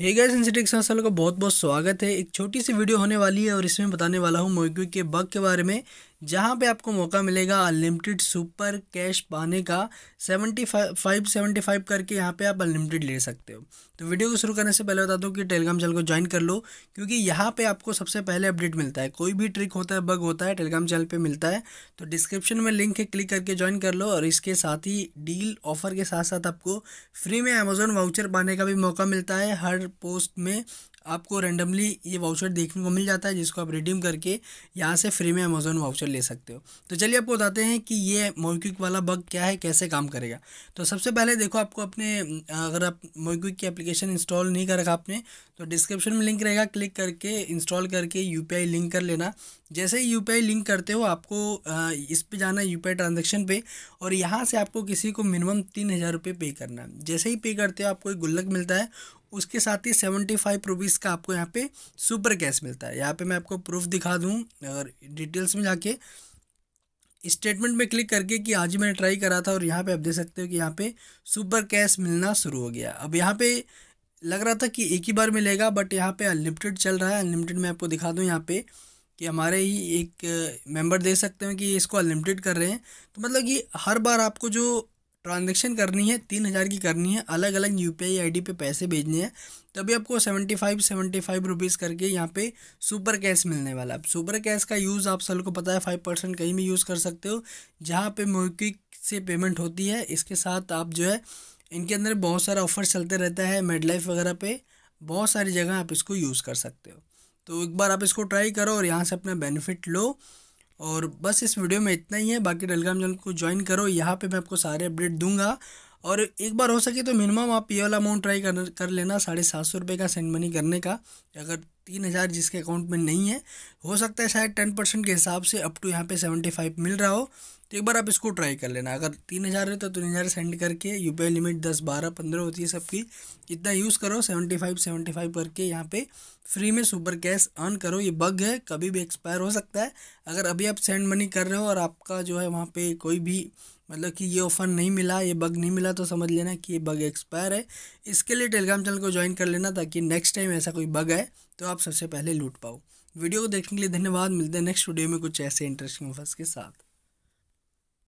Hey guys इंसिटिक संस्थान का बहुत बहुत स्वागत है। एक छोटी सी वीडियो होने वाली है और इसमें बताने वाला हूँ मोइक्विक के बग के बारे में। जहाँ पे आपको मौका मिलेगा अनलिमिटेड सुपर कैश पाने का सेवेंटी फाइव सेवेंटी फाइव करके यहाँ पे आप अनलिमिटेड ले सकते हो। तो वीडियो को शुरू करने से पहले बता दूँ कि टेलीग्राम चैनल को ज्वाइन कर लो, क्योंकि यहाँ पे आपको सबसे पहले अपडेट मिलता है। कोई भी ट्रिक होता है बग होता है टेलीग्राम चैनल पर मिलता है तो डिस्क्रिप्शन में लिंक है क्लिक करके ज्वाइन कर लो और इसके साथ ही डील ऑफ़र के साथ साथ आपको फ्री में अमेजोन वाउचर पाने का भी मौका मिलता है। हर पोस्ट में आपको रेंडमली ये वाउचर देखने को मिल जाता है, जिसको आप रिडीम करके यहाँ से फ्री में अमेजोन वाउचर ले सकते हो। तो चलिए आपको बताते हैं कि ये मोइक्विक वाला बग क्या है, कैसे काम करेगा। तो सबसे पहले देखो आपको अपने, अगर आप मोइक्विक की एप्लीकेशन इंस्टॉल नहीं कर रखा आपने तो डिस्क्रिप्शन में लिंक रहेगा, क्लिक करके, इंस्टॉल करके यूपीआई लिंक कर लेना। जैसे ही यूपीआई लिंक करते हो, आपको इस पर जाना है यू पे, और यहाँ से आपको किसी को मिनिमम तीन हज़ार पे करना है। जैसे ही पे करते हो, आपको एक गुल्लक मिलता है उसके साथ ही सेवेंटी फाइव रुपीज़ का आपको यहाँ पे सुपर कैश मिलता है। यहाँ पे मैं आपको प्रूफ दिखा दूँ, अगर डिटेल्स में जाके स्टेटमेंट में क्लिक करके कि आज ही मैंने ट्राई करा था और यहाँ पे आप देख सकते हो कि यहाँ पे सुपर कैश मिलना शुरू हो गया। अब यहाँ पे लग रहा था कि एक ही बार मिलेगा, बट यहाँ पे अनलिमिटेड चल रहा है। अनलिमिटेड मैं आपको दिखा दूँ यहाँ पे कि हमारे ही एक मेंबर देख सकते हैं कि इसको अनलिमिटेड कर रहे हैं। तो मतलब कि हर बार आपको जो ट्रांजेक्शन करनी है, तीन हज़ार की करनी है अलग अलग यू पी आई पे पैसे भेजने हैं, तभी आपको seventy five seventy five rupees करके यहाँ पे सुपर कैश मिलने वाला है। सुपर कैश का यूज़ आप सबको पता है फाइव परसेंट कहीं भी यूज़ कर सकते हो, जहाँ पे मोक्विक से पेमेंट होती है, इसके साथ आप जो है, इनके अंदर बहुत सारा ऑफ़र चलते रहता है मेड लाइफ वगैरह पे, बहुत सारी जगह आप इसको यूज़ कर सकते हो। तो एक बार आप इसको ट्राई करो और यहाँ से अपना बेनिफिट लो। और बस इस वीडियो में इतना ही है। बाकी टेलीग्राम चैनल को ज्वाइन करो। यहाँ पे मैं आपको सारे अपडेट दूँगा। और एक बार हो सके तो मिनिमम आप ये वाला अमाउंट ट्राई कर कर लेना, साढ़े सात सौ रुपये का सेंड मनी करने का। अगर तीन हज़ार जिसके अकाउंट में नहीं है, हो सकता है शायद टेन परसेंट के हिसाब से अप टू यहाँ पे सेवेंटी फाइव मिल रहा हो। तो एक बार आप इसको ट्राई कर लेना। अगर तीन हज़ार है तो तीन हज़ार सेंड करके यूपीआई लिमिट दस, बारह, पंद्रह होती है सबकी। इतना यूज़ करो सेवेंटी फाइव सेवेंटी फाइव करके यहाँ पे फ्री में सुपर कैश अर्न करो। ये बग है, कभी भी एक्सपायर हो सकता है। अगर अभी आप सेंड मनी कर रहे हो और आपका जो है वहाँ पे कोई भी मतलब कि ये ऑफ़र नहीं मिला, ये बग नहीं मिला तो समझ लेना कि ये बग एक्सपायर है। इसके लिए टेलीग्राम चैनल को ज्वाइन कर लेना ताकि नेक्स्ट टाइम ऐसा कोई बग है तो आप सबसे पहले लूट पाओ। वीडियो को देखने के लिए धन्यवाद। मिलते हैं नेक्स्ट वीडियो में कुछ ऐसे इंटरेस्टिंग ऑफर्स के साथ।